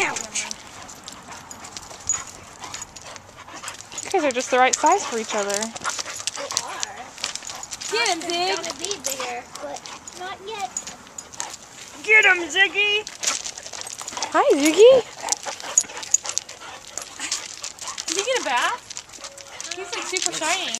You guys are just the right size for each other. Get him, Zig. Gonna be bigger, but not yet. Get him, Ziggy. Hi, Ziggy. Did he get a bath? He's like super shiny.